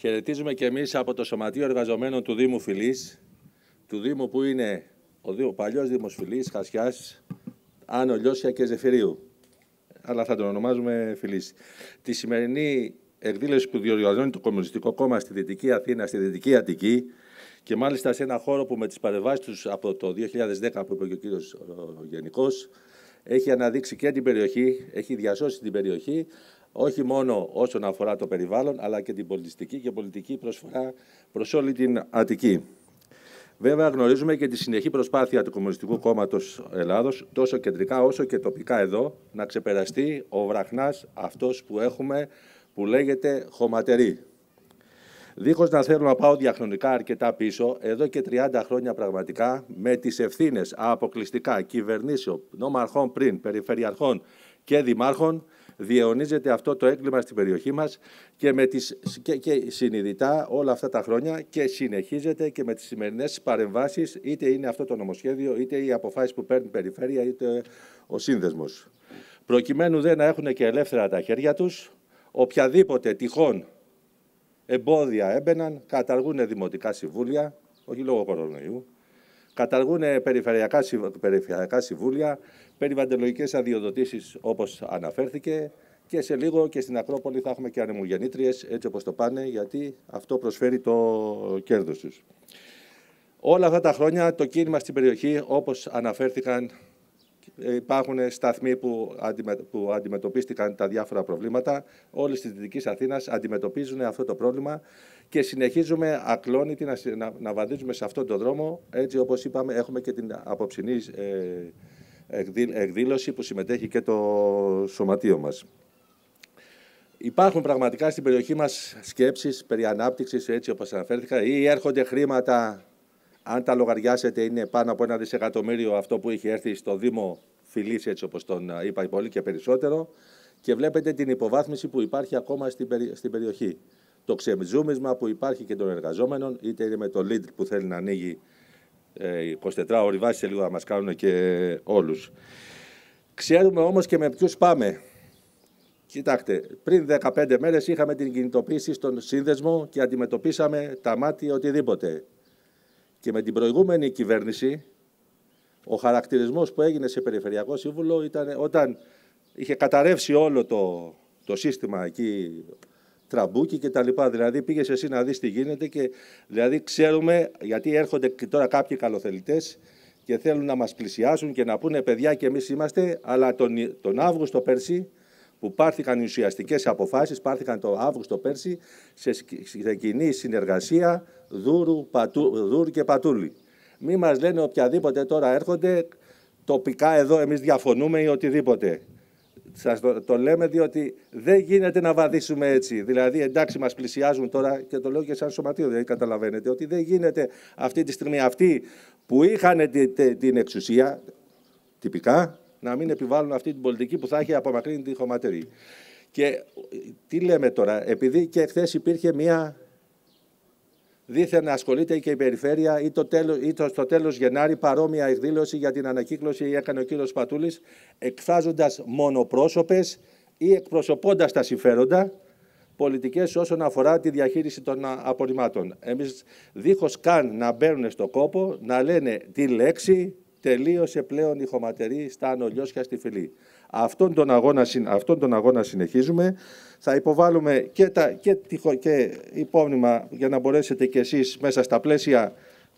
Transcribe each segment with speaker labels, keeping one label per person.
Speaker 1: Χαιρετίζουμε και εμείς από το Σωματείο Εργαζομένων του Δήμου Φιλής, του Δήμου που είναι ο παλιός Δήμος Φιλής, Χασιάς, Άνω Λιώσια και Ζεφυρίου. Αλλά θα τον ονομάζουμε Φιλής. Τη σημερινή εκδήλωση που διοργανώνει το Κομμουνιστικό Κόμμα στη Δυτική Αθήνα, στη Δυτική Αττική και μάλιστα σε ένα χώρο που με τις παρεμβάσεις τους από το 2010 που είπε και ο κύριος Γενικός έχει αναδείξει και την περιοχή, έχει διασώσει την περιοχή όχι μόνο όσον αφορά το περιβάλλον, αλλά και την πολιτιστική και πολιτική προσφορά προς όλη την Αττική. Βέβαια, γνωρίζουμε και τη συνεχή προσπάθεια του Κομμουνιστικού Κόμματος Ελλάδος, τόσο κεντρικά όσο και τοπικά εδώ, να ξεπεραστεί ο βραχνάς αυτός που έχουμε, που λέγεται χωματερή. Δίχως να θέλω να πάω διαχρονικά αρκετά πίσω, εδώ και 30 χρόνια πραγματικά, με τις ευθύνες αποκλειστικά κυβερνήσεων, νομαρχών πριν, περιφερειαρχών και δημάρχων, διαιωνίζεται αυτό το έγκλημα στην περιοχή μας και, με τις, και, και συνειδητά όλα αυτά τα χρόνια και συνεχίζεται και με τις σημερινές παρεμβάσεις είτε είναι αυτό το νομοσχέδιο είτε οι αποφάσεις που παίρνει η περιφέρεια είτε ο σύνδεσμος. Προκειμένου δεν να έχουν και ελεύθερα τα χέρια τους, οποιαδήποτε τυχόν εμπόδια έμπαιναν, καταργούν δημοτικά συμβούλια, όχι λόγω κορονοϊού, καταργούν περιφερειακά, περιφερειακά συμβούλια, περιβαλλοντολογικές αδειοδοτήσεις όπως αναφέρθηκε και σε λίγο και στην Ακρόπολη θα έχουμε και ανεμογεννήτριες έτσι όπως το πάνε γιατί αυτό προσφέρει το κέρδος τους. Όλα αυτά τα χρόνια το κίνημα στην περιοχή όπως αναφέρθηκαν υπάρχουν σταθμοί που, που αντιμετωπίστηκαν τα διάφορα προβλήματα. Όλοι τη Δυτικής Αθήνας αντιμετωπίζουν αυτό το πρόβλημα και συνεχίζουμε ακλόνητοι να, να, να βαδίζουμε σε αυτόν τον δρόμο. Έτσι, όπως είπαμε, έχουμε και την απόψινή ε, εκδήλωση που συμμετέχει και το σωματείο μας. Υπάρχουν πραγματικά στην περιοχή μας σκέψεις περί ανάπτυξης, έτσι όπως αναφέρθηκα, ή έρχονται χρήματα, αν τα λογαριάσετε είναι πάνω από ένα δισεκατομμύριο αυτό που έχει έρθει στο Δήμο Φιλής, έτσι όπως τον είπα πολύ και περισσότερο, και βλέπετε την υποβάθμιση που υπάρχει ακόμα στην περιοχή. Το ξεμζούμισμα που υπάρχει και των εργαζόμενων, είτε είναι με το lead που θέλει να ανοίγει 24 ε, ώρες βάση σε λίγο να μας κάνουν και όλους. Ξέρουμε όμως και με ποιους πάμε. Κοιτάξτε, πριν 15 μέρες είχαμε την κινητοποίηση στον σύνδεσμο και αντιμετωπίσαμε τα ΜΑΤ ή οτιδήποτε. Και με την προηγούμενη κυβέρνηση, ο χαρακτηρισμός που έγινε σε Περιφερειακό Σύμβουλο ήταν όταν είχε καταρρεύσει όλο το, το σύστημα εκεί τραμπούκι και τα λοιπά. Δηλαδή πήγες εσύ να δεις τι γίνεται και δηλαδή ξέρουμε γιατί έρχονται και τώρα κάποιοι καλοθελητές και θέλουν να μας πλησιάσουν και να πούνε παιδιά και εμείς είμαστε, αλλά τον, τον Αύγουστο πέρσι που πάρθηκαν οι ουσιαστικές αποφάσεις, πάρθηκαν το Αύγουστο πέρσι σε, σε κοινή συνεργασία Δούρου, Πατού, Δούρου και Πατούλη. Μη μας λένε οποιαδήποτε τώρα έρχονται, τοπικά εδώ εμείς διαφωνούμε ή οτιδήποτε. Σας το, λέμε διότι δεν γίνεται να βαδίσουμε έτσι. Δηλαδή, εντάξει, μας πλησιάζουν τώρα και το λέω και σαν σωματείο, δηλαδή καταλαβαίνετε ότι δεν γίνεται αυτή τη στιγμή αυτοί που είχαν την εξουσία, τυπικά, να μην επιβάλλουν αυτή την πολιτική που θα έχει απομακρύνει τη χωματερή. Και τι λέμε τώρα, επειδή και χθες υπήρχε μια δίθεν ασχολείται και η περιφέρεια ή, το τέλος, ή το, στο τέλος Γενάρη παρόμοια εκδήλωση για την ανακύκλωση έκανε ο κύριος Πατούλης εκφράζοντας μονοπρόσωπες ή εκπροσωπώντας τα συμφέροντα πολιτικές όσον αφορά τη διαχείριση των απορριμμάτων. Εμείς δίχως καν να μπαίνουν στο κόπο να λένε τη λέξη τελείωσε πλέον η χωματερή στα Ανολιώσια στη Φυλή. Αυτόν τον αγώνα, αυτόν τον αγώνα συνεχίζουμε. Θα υποβάλουμε και, τα, και, και υπόμνημα για να μπορέσετε κι εσείς μέσα στα πλαίσια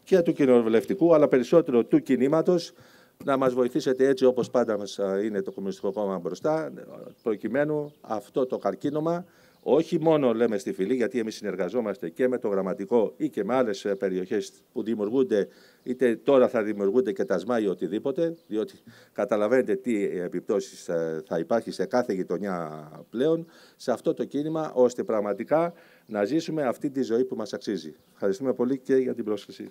Speaker 1: και του κοινοβουλευτικού, αλλά περισσότερο του κινήματος, να μας βοηθήσετε έτσι όπως πάντα μας είναι το Κομμουνιστικό Κόμμα μπροστά, προκειμένου αυτό το καρκίνωμα όχι μόνο λέμε στη φυλή, γιατί εμείς συνεργαζόμαστε και με το γραμματικό ή και με άλλες ε, περιοχές που δημιουργούνται, είτε τώρα θα δημιουργούνται και τα ΣΜΑ ή οτιδήποτε, διότι καταλαβαίνετε τι επιπτώσεις ε, θα υπάρχει σε κάθε γειτονιά πλέον, σε αυτό το κίνημα, ώστε πραγματικά να ζήσουμε αυτή τη ζωή που μας αξίζει. Ευχαριστούμε πολύ και για την πρόσκληση.